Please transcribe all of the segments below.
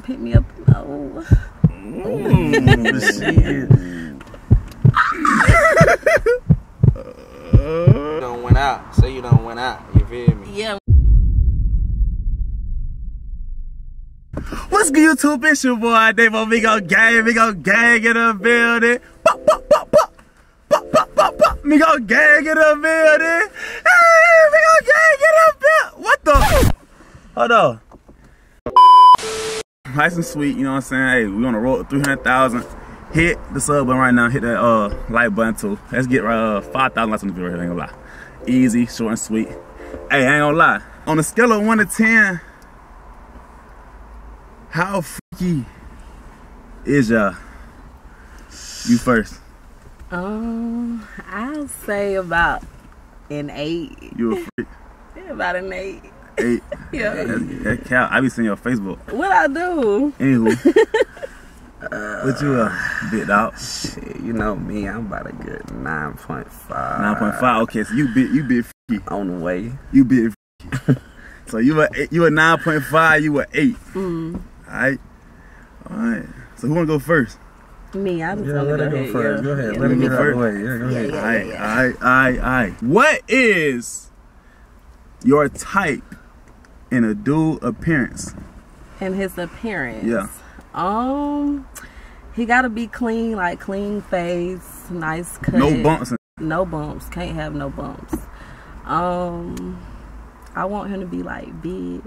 gonna pick me up? Oh. You don't went out. Say you don't went out. You feel me? Yeah. What's good, YouTube? It's your boy, Davo Migo Gang. Migo Gang in the building. Pop, pop, pop, pop. Pop, pop, pop, pop. Migo Gang in the building. Hey, Migo Gang in the building. What the? Hold on nice and sweet, you know what I'm saying? Hey, we're gonna roll 300,000. Hit the sub button right now. Hit that uh, like button too. Let's get uh, 5,000 likes on the video ain't gonna lie. Easy, short and sweet. Hey, I ain't gonna lie. On a scale of 1 to 10, how freaky is y'all? You first. Um, I'll say about an 8. You a freak? about an 8. Hey, yeah. That, that cow. I be seeing your Facebook. What I do? Anywho. Uh, what you uh, bid out? Shit, you know me. I'm about a good nine point five. Nine point five. Okay, so you bit. you bit. on the way. You bit. so you were you were nine point five. You were eight. Mm. All right, all right. So who wanna go first? Me, I'm yeah, gonna let go, it go first. Yeah. Go ahead. Yeah. Let, me go first. Away. Yeah, go yeah, ahead. Yeah, all right, all right, all right, all right. What is your type in a dude appearance? In his appearance. Yeah. Um, he gotta be clean, like clean face, nice cut. No bumps. No bumps. Can't have no bumps. Um, I want him to be like big.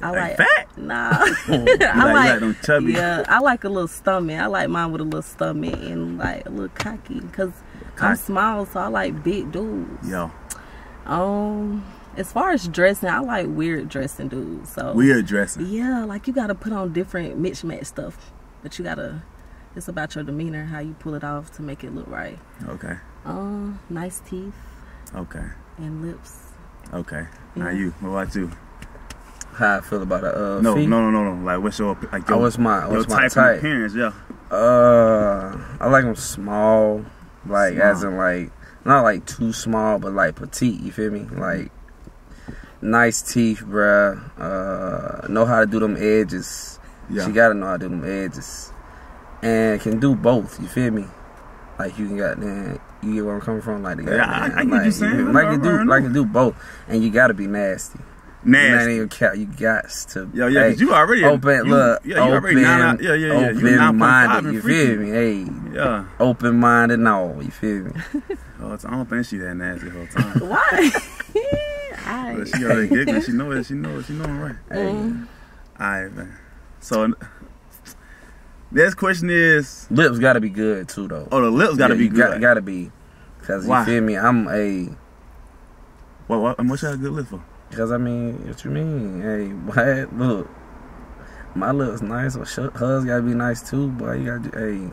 I like like, fat. Nah. I like, like, chubby. yeah. I like a little stomach. I like mine with a little stomach and like a little cocky because I'm small, so I like big dudes. Yeah. Um, as far as dressing, I like weird dressing dudes. So weird dressing. yeah, like you gotta put on different mismatch stuff, but you gotta. It's about your demeanor, how you pull it off to make it look right. Okay. Um, nice teeth Okay. and lips. Okay. Now you. What about you? How I feel about a uh, No, feet? no, no, no, no. Like, what's your like? Oh, Your, what's my your what's my type, type? of appearance? Yeah. Uh, I like them small, like Small. as in like not like too small, but like petite. You feel me? Like nice teeth, bruh. Uh, know how to do them edges. Yeah. She gotta know how to do them edges, and can do both. You feel me? Like you can got then you get where I'm coming from. Like, the Yeah, I- I get like, you saying. feel Like you do, like you do both, and you gotta be nasty. Nasty. Man, you got you got to. Yo, yeah, hey, you already open you, look Yeah, you already open nine out, yeah, yeah, yeah. You open 9.5 minded you feel me hey Yeah. open minded and all you feel me Oh, it's- I don't think she that nasty the whole time. Why? I. she already giggling. She know it. She know it. She know it right. Mm. All right, man. So next question is, lips gotta be good too though oh, the lips got to Yeah, be good. got, gotta be because you feel me I'm a what? What? And what you got good lips for? because I mean what you mean hey what look my lips nice but sh- hers gotta be nice too boy you gotta do hey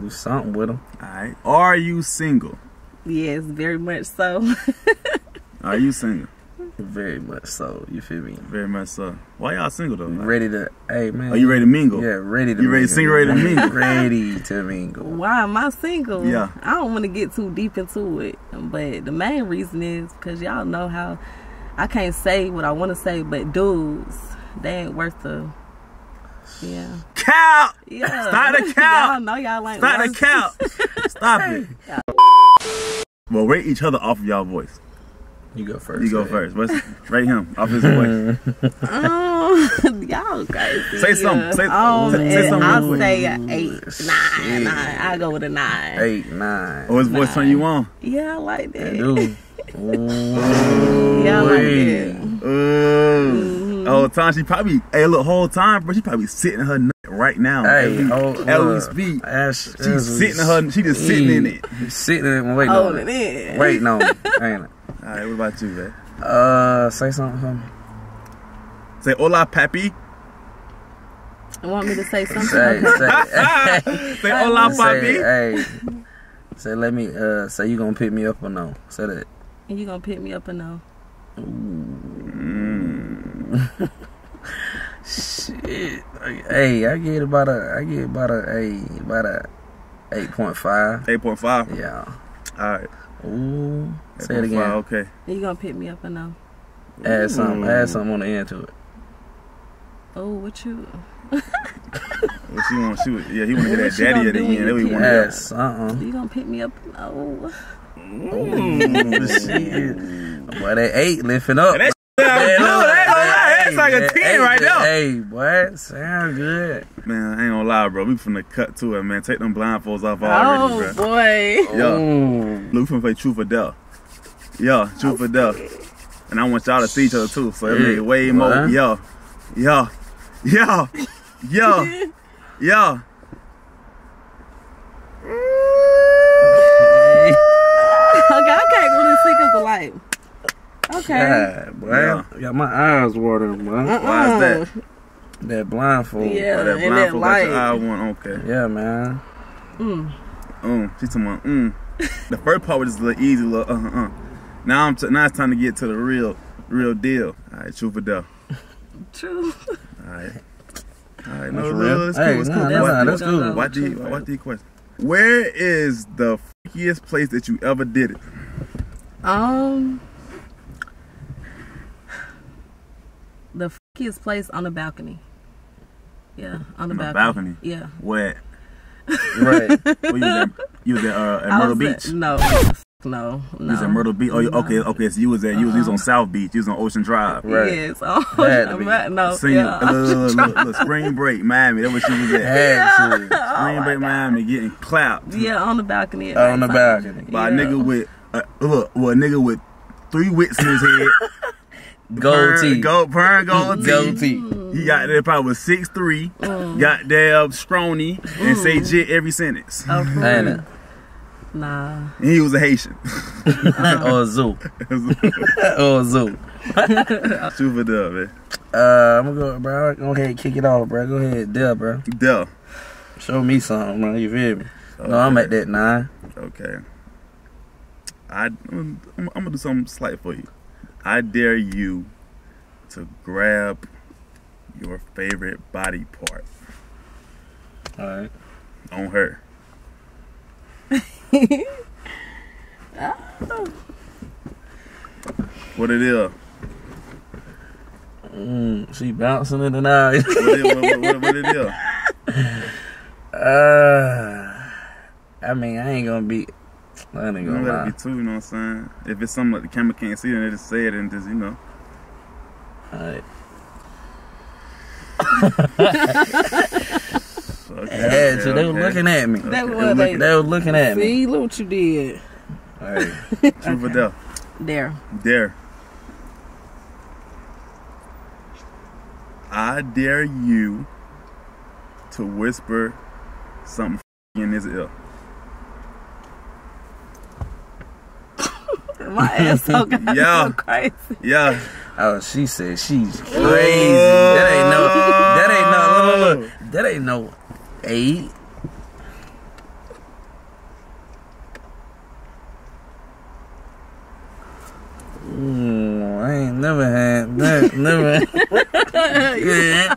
do something with them All right. Are you single? Yes, very much so. Are you single? Very much so you feel me Very much so. Why y'all single though? Like, ready to hey man Are you ready to mingle? yeah ready to You ready to sing, ready to mingle? ready to mingle Why am I single? Yeah. I don't want to get too deep into it, but the main reason is because y'all know how I can't say what I want to say, but dudes, they ain't worth the. Yeah. Count. Yeah. Start the count. y'all know y'all ain't Start the count. Stop it. Well, rate each other off of y'all voice. You go first You go man. first. What's rate him off his voice? Um, y'all crazy. Say something. Say- um, say- say something I'll quick. say a eight, Shit. nine, nine. I go with a nine. eight nine Or his voice turn you on? Yeah, I like that. Dude. Yeah, I like that. Ooh. The whole time she probably, hey, look, whole time, bro, she probably sitting in her nut right now. Hey, as we, oh, as we speak. Ash, She's sitting in her, she just sitting in it. Sitting in it, waiting Oh, on it it. is. Waiting on. Ain't it? All right, what about you, man? Uh, say something for. Say hola, papi. You want me to say something? Say, say, Say hola, say, papi. hey. Say, let me, uh, say you gonna pick me up or no? Say that. And you gonna pick me up or no? Shit. Hey, I get about a, I get about a, hey, about a 8.5. 8.5. Yeah. All right. Ooh. Say it 8.5, again. Okay. And you gonna pick me up or no? Add something, Ooh. add mm. something on the end to it. Oh, what you? Well, she want, she was, yeah, he want to get that daddy at the end. when That's what he you want Yes, uh-uh. You gonna pick me up? No. Mm. Shit. Boy, that eight lifting up. That sound Hey, good. look, I ain't gonna lie. That's hey, like a that 10 eight, right that there. Hey, boy, sound good. Man, I ain't gonna lie, bro. We finna cut to it, man. Take them blindfolds off already, Oh bro. boy. Yeah. Ooh. Look, we finna play Truth or Dare. Yeah, Truth or Dare. And I want y'all to see each other too, so it make it way more. What? Yeah, yeah, yeah, yeah, yeah. Okay, Okay, I can't really see because the light. Okay. Yeah, boy. Yeah. Got my eyes watering, boy. Why is that? That blindfold. Yeah. Oh, that and that blindfold got your light. eye one. Okay. Yeah, man. Mm. Mm. She's talking about mm. The first part was just a little easy, little uh uh. uh. Now I'm t- now it's time to get to the real, real deal. All right, Truth or Dare. True. All right. All right, That's no, real. no, it's cool, Hey, it's nah, cool. nah, Watch nah, the- that's cool. Watch the, True. watch the question. Where is the freakiest place that you ever did it? Um, the freakiest place on the balcony. Yeah, on the On the balcony. balcony? Yeah. Where? Right. Where you was at? You was at, uh, at Myrtle was Beach. At, no, f- no, no. You was at Myrtle Beach. Oh, No. okay, okay. So you was at you was, you was on Uh-uh. South Beach. You was on Ocean Drive. Right. Yes. Oh, Had to be. right, no. Senior, yeah. uh, look, look, look, look, spring break, Miami. That's where she was at. Had to. Spring break, Miami, getting clapped yeah, on the balcony. at On the balcony. by Yeah. a nigga with uh, look, well, a nigga with three wits in his head, Gold Burn- teeth. gold, burn gold teeth. Gold teeth. He got there probably was six three, Got goddamn scrawny, and say jit every sentence. Oh, for Ain't real? it? Nah. He was a Haitian. or a zoo. or a zoo. Truth or dare, man. Uh, I'm gonna go, bro. Go ahead, kick it off, bro. Go ahead, Dell, bro. Dare. Show me something, bro. You feel me? No, I'm at that nine. Okay. I, I'm, I'm gonna do something slight for you. I dare you to grab your favorite body part All right. on her. What it is? Mm, she bouncing in the night. What it, what, what, what, it is? uh, I mean, I ain't gonna be. I ain't You gonna let lie. be too, you know what I'm saying? If it's something that the camera can't see, then they just say it and just, you know. All right. Okay, I had to. okay, They were looking at me. That Okay. was they. They were looking at me. See, look what you did. All right. Truth or dare? Dare. I dare you to whisper something in his ear. My ass so got Yeah. so crazy. Yeah. Oh, she said she's crazy. That ain't no. That ain't no. Look, look, look. Oh. That ain't no eight. Mm, I ain't never had that. Never. yeah.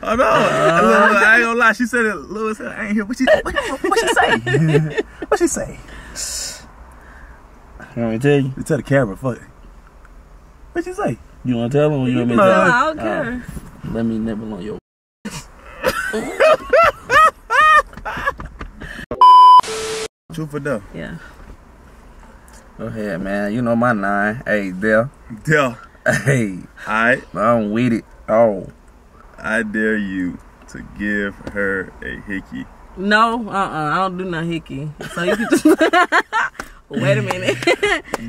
Oh no! Look, I ain't gonna lie. She said it. Lewis, said, I ain't hear what she. What, what she say? what she say? You want me to tell you? You tell the camera. Fuck. What she say? You want to tell them or you want me to No. No, tell them? I don't care. Let me nibble on your. Truth or dare? Yeah. Go ahead, man. You know my nine. Hey, Dell. Dare. Hey, Alright. I'm with it. Oh. I dare you to give her a hickey. No, uh, uh I don't do no hickey. So you can just wait a minute.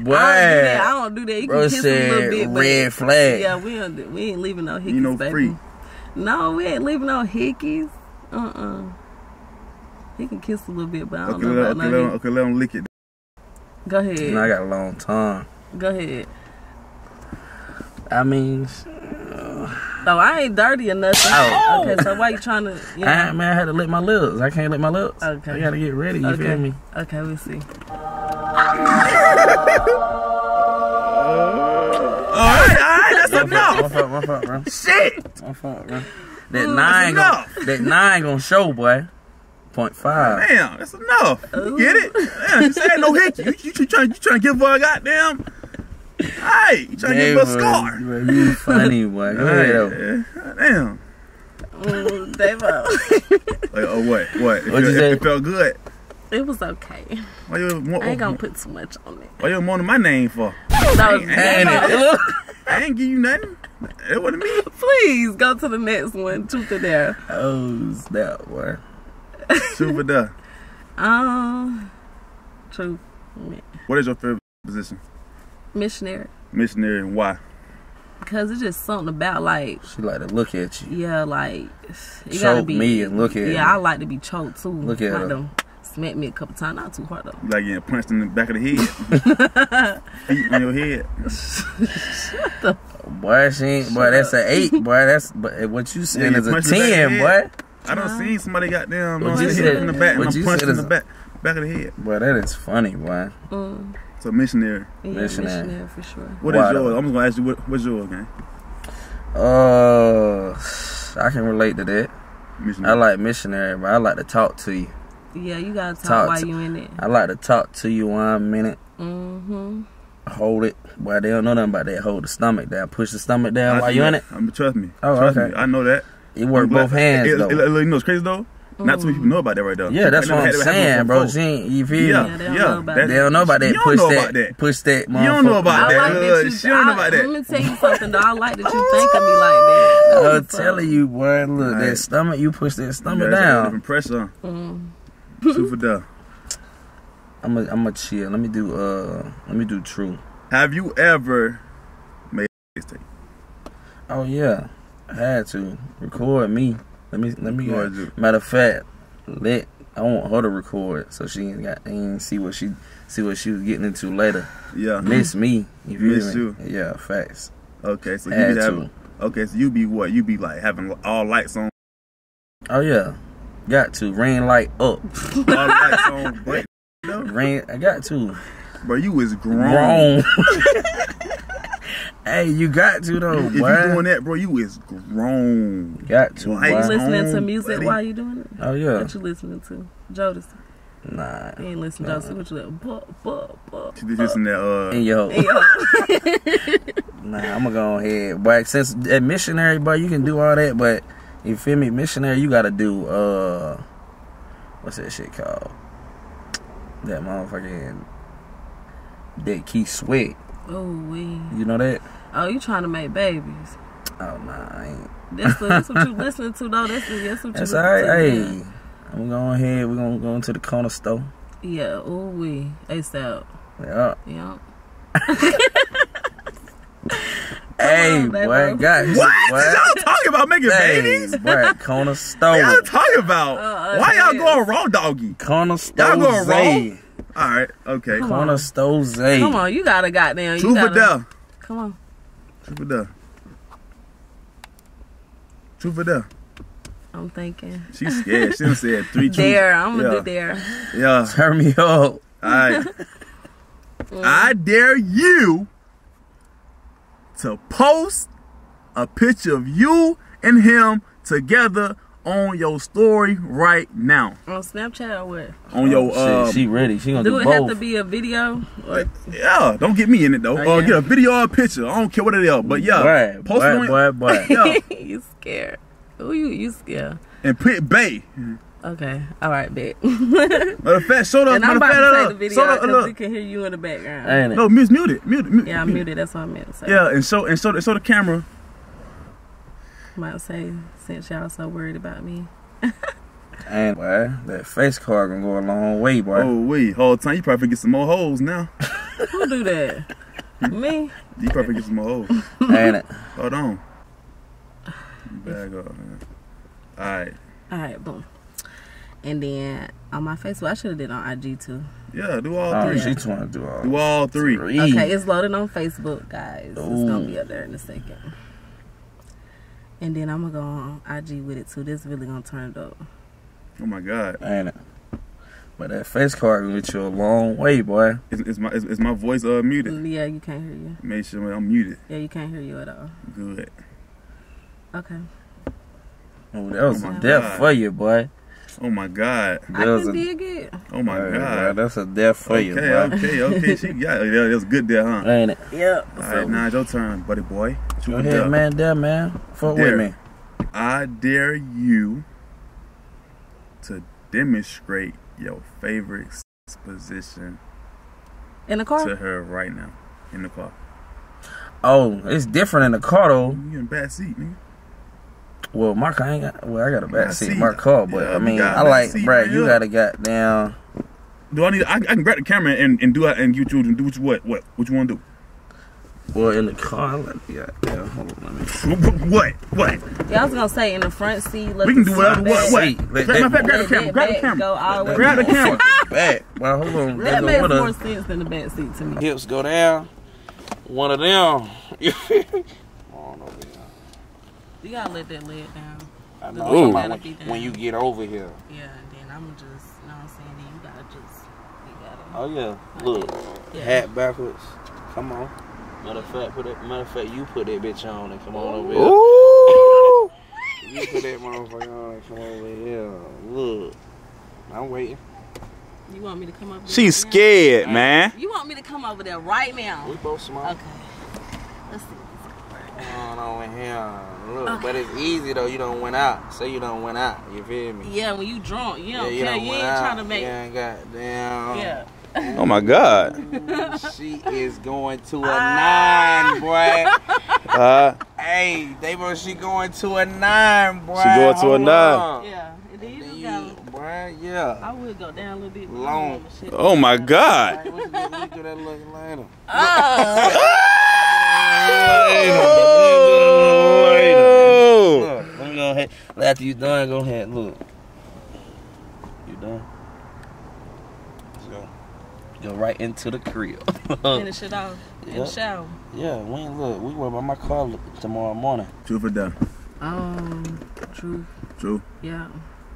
Boy. I don't do that. I don't do that. You Bro can kiss a little said bit, but red flag. yeah, we don't. do- We ain't leaving no hickeys, You know, baby. free. No, we ain't leaving no hickeys. Uh, uh He can kiss a little bit, but I don't Okay, know let, about okay, let, him, okay, let him lick it. Go ahead. You know, I got a long tongue. Go ahead. I mean, Oh, I ain't dirty or nothing. Oh. Okay, so why you trying to? You know? I, man, I had to lick my lips. I can't lick my lips. Okay. I gotta get ready. You okay. feel me? Okay, we'll see. Alright, alright, that's My enough. fault, my fault, bro. Shit. My fault, bro. That nine, gonna, that nine gonna show, boy. Point five. Damn, that's enough. You get it? Damn, you said no hickey. You, you, you, trying, you trying to give her a goddamn. Hey, you trying to give her a scar. Bro, you funny, boy. Go ahead, yeah, damn. Mm, Davo. Like, oh, what? What? It, What'd you feel- say? it felt good. it was okay. Why you, mo- I ain't gonna put too much on it. why you moaning my name for? That was Ain't I ain't give you nothing. That wasn't me. Please go to the next one. Truth or dare. Oh, snap, boy. Super duh. Um, truth. What is your favorite position? Missionary. Missionary and why? Because it's just something about like, She like to look at you. yeah, like you Choke gotta be. me and look at Yeah, me. I like to be choked too. Look at like her. them smack me a couple times, not too hard though. Like getting punched in the back of the head. Feet on your head. Boy, she ain't, boy, that's an eight, boy. That's but what you saying you is a punched the back of ten, the boy. Head. I don't see somebody got them What on you hit said- in the back and I'm you punched in the back back of the head. Boy, that is funny, boy. Mm, So missionary. yeah, Missionary. missionary. for sure. What is Why yours? I'm just gonna ask you what, what's yours, gang? Uh, I can relate to that. I Missionary. like missionary, but I like to talk to you. Yeah, you gotta talk, Talk while to- you in it. I like to talk to you one minute, Mm-hmm. hold it. Boy, they don't know nothing about that. Hold the stomach down, push the stomach down I while you in that. it. Um, trust me. Oh, trust okay. me. I know that. It worked I'm both hands It- it- though. it- you know what's crazy though? Not too many people know about that right there. Yeah, that's Never what I'm had it happen saying, bro. before. She ain't, you feel Yeah, me? Yeah, they don't yeah. know about that- They don't know about that. You don't push know that, about that. Push that. You don't know motherfucker. about I that. like that you. she don't know I, about that. Let me tell you something, though. I like that you think of me like that. I'm That's what's up. telling you, boy. Look, Right. that stomach. You push that stomach that's a down. Different pressure. Super duh. I'm a, I'm a chill. Let me do. Uh, let me do true. Have you ever made a mistake? Oh yeah, I had to record me. Let me. Let me. Record you. Matter of fact, let. I want her to record so she ain't got ain't see what she see what she was getting into later. Yeah. Miss me. You Miss me? you. Yeah, facts. Okay, so you Had be to. having. Okay, so you be what? You be like having all lights on, Oh yeah, got to rain light up. all lights on. But, Ring. I got to. bro, you was grown. Wrong. hey, you got to though, If you boy. doing that, bro, you is grown. Got to, Lights You boy. on. listening to music buddy. while you doing it? Oh yeah. What you listening to? Jodeci. Nah. You ain't listening to Jodeci. What you like? Buh, buh, buh. She did this that. Uh, In your Hey, yo. Nah, I'm gonna go ahead. But since at missionary, boy, you can do all that, but you feel me? Missionary, you gotta do uh what's that shit called? That motherfucking that Keith Sweat. Oh, we. You know that? Oh, you trying to make babies? Oh nah, I ain't. That's, that's what you listening to, though. That's, the, that's what you That's alright. to. Hey, I'm going ahead. We're gonna go into the corner store. Yeah. Oh, we. ASAP. Yeah. Yeah. Hey, on, boy, got what? Boy. Y'all talking about making Hey, babies? boy, corner What store. y'all talking about? Uh, Why y'all going raw doggy? Corner store. Y'all going wrong? All right, okay. Come Corner store. Come on. You got to goddamn. You Truth or gotta, dare? Come on. Truth or dare? Truth or dare? I'm thinking. She's scared. She done said three truths. Dare. I'm going to yeah. do dare. Yeah. Turn me up. All right. Mm. I dare you to post a picture of you and him together on your story right now. On Snapchat or what? On your uh, shit, she ready. She gonna do, Do it both. have to be a video? Or, yeah. Don't get me in it though. Oh, uh, yeah. get a video or a picture. I don't care what it is, but yeah, right, post boy, it on boy, boy. yeah, you scared. Who you? You scared? and put Bay. Okay. All right, bet. Matter of fact, show the and I'm about fact, to take uh, the video show the- because we can hear you in the background. Ain't it? No, mute, mute it, mute it, mute, Yeah, I'm mute muted. That's what I meant to say. Yeah, and show and show the, show the camera. Might say since y'all so worried about me. And boy, that face card gonna go a long way, boy. Oh wait, whole time you probably get some more holes now. Who do that? me? You probably get some more holes. Ain't it? Hold on. Bag up. Man. All right. All right, boom. And then on my Facebook, I should have did on IG too. Yeah, do all Oh, three. she trying to do all Do all three. Okay, it's loaded on Facebook, guys. It's gonna be up there in a second. And then I'm gonna go on IG with it too. This really gonna turn it up. Oh my God. Ain't it? But that face card gonna get you a long way, boy. Is, is my is, is my voice uh muted? Yeah, you can't hear you. Make sure I'm muted. Yeah, you can't hear you at all. Good. Okay. Oh, that was Oh a my death God. for you, boy. Oh my God. I That was can a dig it. Oh my Hey, boy, God. that's a death for Okay, you, boy. okay, okay. She got it. Yeah, that was good there, huh? Ain't it? Yep. All right, now it's your turn, buddy boy. What you Go ahead, do? man. There, man. Fuck There. with me. I dare you to demonstrate your favorite s- position In the car? to her right now in the car. Oh, it's different in the car though. You in the back seat, nigga. Well, Mark, I ain't got. Well, I got a back Back seat in seat. car, but Yeah, I mean, got a I back like, seat bruh, right you got to got down. Do I need? I, I can grab the camera and, and do it and get you and do what you what what what you want to do. Well, in the car, I like, yeah, yeah. Hold on, let me. What what? Yeah, I was gonna say in the front seat. Let We can do whatever. seat What what? Wait, Grab, let matter of that- fact, grab the camera. Grab the camera. Go all the way Grab the camera. Back. Well, hold on. That makes more sense than the back seat to me. hips go down. One of them. You feel me? On over here. You gotta let that lid down. I The know. lid I'm gotta be about down. when, when you get over here. Yeah, and then I'm just, you know what I'm saying? Then you gotta just, you gotta. Oh yeah. Look. Yeah. Hat backwards. Come on. Matter of fact, put it. Matter of fact, you put that bitch on and come on over here. Ooh. You put that motherfucker on and come over here. Look. I'm waiting. You want me to come over there? She's right scared, man. You want me to come over there right now? We both small. Okay. Let's see. Come on over here. Look, but it's easy though. You don't went out. Say you don't went out. You feel me? Yeah, when you drunk, you don't you care. done You ain't out. trying to make. You ain't got down. Yeah. Oh my God. she is going to a Ah. nine, boy. Uh, hey, they bro, she going to a nine, boy. She going to a nine. on. Yeah. And then you Then just you, gotta. boy, yeah. I will go down a little bit. Long. don't wanna shit. oh my God. Hey, what you gonna look at that look later? Oh. Look, let me go ahead. After you done, go ahead. Look. You done? Let's go. Go right into the crib. Finish it off in Yeah. the shower. yeah, we ain't look. We worry about my car tomorrow morning. Truth or dare? Um, true. True. Yeah.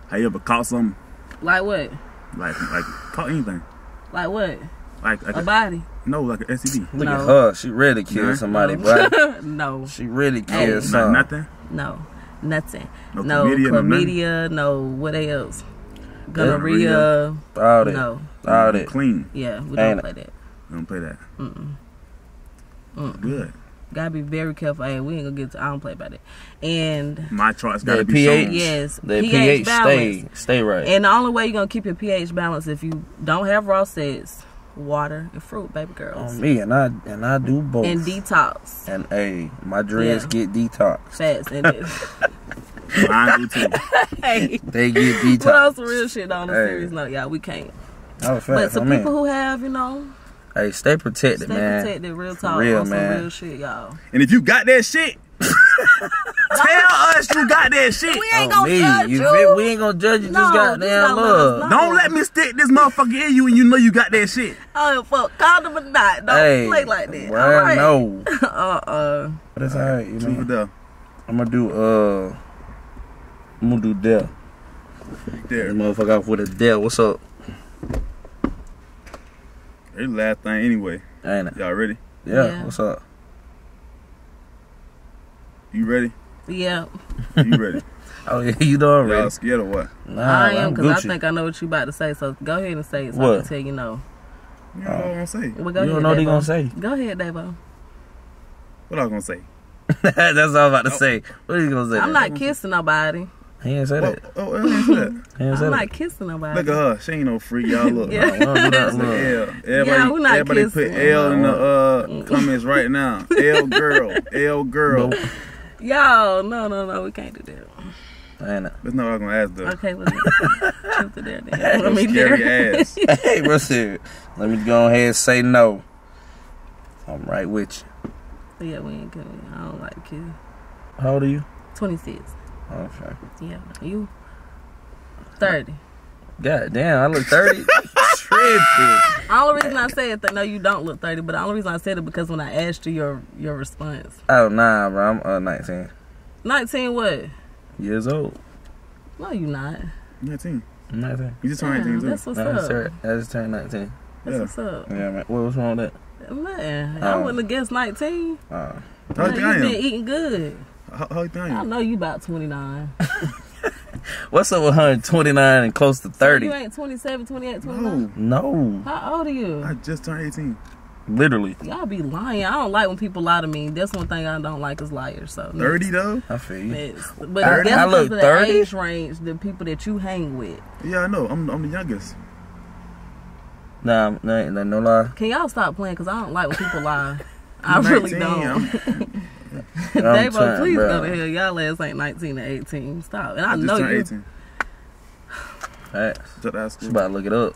Have you ever caught something Like what? like like caught anything? Like what? Like like A a, body? no like an STD? Look No. at her. She really killed kill Nah. somebody, boy. no. She really Hey. killed Not, something. nothing. No. Nothing. No No chlamydia, no chlamydia. No, what else? Gonorrhea. Gonorrhea. All that. No. All that. Clean. Yeah, we don't it? play that. We Don't play that. Mm-mm. Mm-mm. Good. Gotta be very careful. Hey, we ain't gonna get to. I don't play about it. And My charts gotta The be pH. shown. yes, The pH, pH, balance. stay stay right. And the only way you're gonna keep your pH balance if you don't have raw sets, water and fruit, baby girls, on me and I and I do both. and detox And hey, my dreads Yeah. get detox. Fast And it, Mine do too. hey, They get put on detox. some real shit on the Hey. serious note, y'all. We can't. Oh, But facts some on people who have, you know, Hey, stay protected, stay man. protected, real talk, real, on some man. real shit, y'all. And if you got that shit, tell us you got that shit. We ain't gonna me. judge you you. feel- we ain't gonna judge you. No, just just goddamn gotta let us love. Don't let me stick this motherfucker in you and you know you got that shit. Oh fuck, call them or not. Don't Hey, play like that. Well, All right. no, uh uh. but it's alright. You Truth or know, dare? I'm gonna do uh, I'm gonna do Dell. This There. motherfucker off with a Dell. What's up? It's the last thing anyway. Ain't it? Y'all ready? Yeah. Yeah. What's up? You ready? Yeah, You ready? Oh yeah, you know Y'all already. scared or what? Nah, I am because I think I know what you about to say. So go ahead and say it so I What? can tell you no. You know what I'm gonna say? Well, go you ahead, don't know what he Davo. gonna say. Go ahead, Davo. What I was gonna say? That's what I'm about to say. What are you gonna say? I'm not kissing nobody. He ain't say Oh, that. oh, I didn't say that. He ain't say I'm that. not kissing nobody. Look at her. She ain't no freak. Y'all look. Yeah. We don't do that. It's Look. L. Everybody, Yeah, we not everybody kissing. put L in the uh, comments right now. L girl. L girl. Nope. Y'all, no, no, no, we can't do that. Ain't it? That's not what I'm gonna ask though. Okay, well, truth to there, then. I mean, Scary there. ass. hey, bro, serious. Let me go ahead and say no. I'm right with you. Yeah, we ain't gonna. I don't like to kiss. How old are you? 26. Okay. Yeah, you 30. God damn, I look 30. Tripping. Only reason I said that, no, you don't look 30, but the only reason I said it because when I asked you your your response. Oh, nah, bro. I'm uh, 19 19 what? years old. No, you not. 19. 19. You just turned 19, too. that's what's I just, up. turned, I just turned 19. That's Yeah. what's up. Yeah, man. What was wrong with that? Man, I Oh. wouldn't have guessed 19. that? Uh, How you you been eating good. How, how you think I I know you about 29. what's up with 129 and close to 30? You ain't 27, 28, 29. No. No. How old are you? I just turned 18. Literally. Y'all be lying. I don't like when people lie to me. That's one thing I don't like is liars. So Thirty though. I feel you. Next. But I- that's I look of the 30. age range, the people that you hang with. Yeah, I know. I'm I'm the youngest. Nah, nah, nah, no lie. Can y'all stop playing? Because I don't like when people lie. I I'm really 19, don't. I'm- Davo, trying, please bro. go to hell. Y'all ass ain't 19 or 18. Stop. And I, I just know turned you. 18. Right. Just out of She school. about to look it up.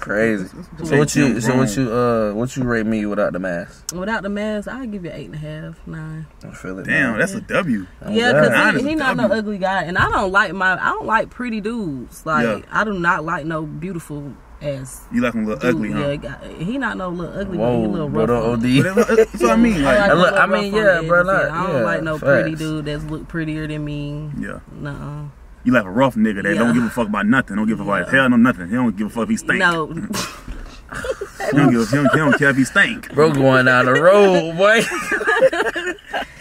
Crazy. It's- it's- So what you? So what you? Uh, what you rate me without the mask? Without the mask, I give you eight and a half, nine. I feel it. Damn, man. that's a W. Yeah, because is he, he a not no ugly guy, and I don't like my I don't like pretty dudes. Like Yeah. I do not like no beautiful ass. You like him a little Dude. ugly, huh? Yeah, got- he not no little ugly, Whoa, but he a little rough. the on OD. it. Whatever, That's what I mean. I, like Like, look, I mean, yeah, bro, edges, not- yeah. I don't yeah, like no pretty dude that's look prettier than me. yeah. Nuh-uh. You like a rough nigga that Yeah. don't give a fuck about nothing. Don't give a fuck. Yeah. Hell no, nothing. He don't give a fuck if he stink. No, He don't, give he, don't, he don't care if he stink. Bro, going down the road, boy.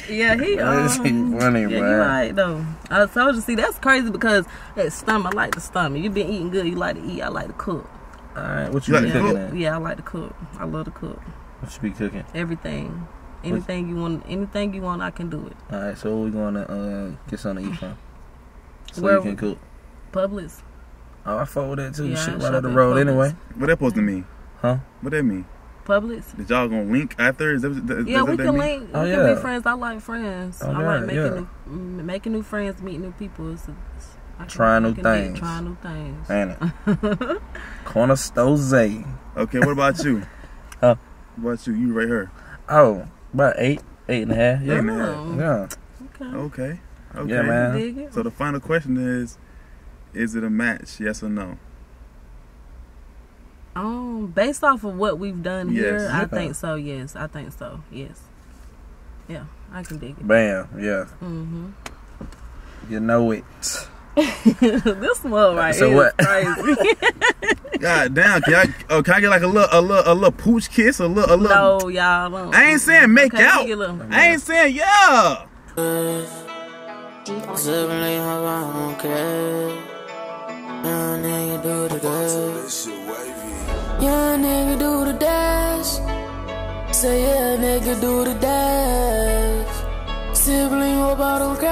yeah, he. That's Um, funny, yeah, you man. right though. I told you, see, that's crazy because that stomach, I like the stomach. You been eating good, you like to eat. I like to cook. All right, what you You be like to cooking? cook? Yeah, I like to cook. I love to cook. What you be cooking? Everything, anything you want, anything you want, I can do it. All right, so we going to uh, get something to eat from. So Where- you can cook. Publix. Oh, I fuck with that too. Yeah, Shit right shop up the road Publix. anyway. What that supposed to mean? Huh? What that mean? Publix. That y'all gonna link after? Is that, that, is Yeah, that we that can mean? link. Oh, we can yeah. be friends. I like friends. Oh, I yeah, like making yeah. new, making new friends, meeting new people. It's, it's, I can- Trying new things. Trying new things. Ain't it? Corner Stose. Okay, what about you? Huh? What about you? You right here. Oh, about eight, eight and a half. Yeah, and. Oh, yeah. Okay. Okay. Okay. Yeah, man. So the final question is: Is it a match? Yes or no? Um, based off of what we've done Yes. here, I think so. Yes, I think so. Yes. Yeah, I can dig it. Bam. Yeah. hmm You know it. this one right So here what? is crazy. God damn! Can I? Oh, can I get like a little, a little, a little pooch kiss? A little, a little. no, y'all don't. I ain't saying make Okay, out. little- I ain't saying yeah. Sibling, how I don't care. Young nigga do the dash. Do the dash. Say yeah, nigga do the dash. Sibling, hope I don't cry.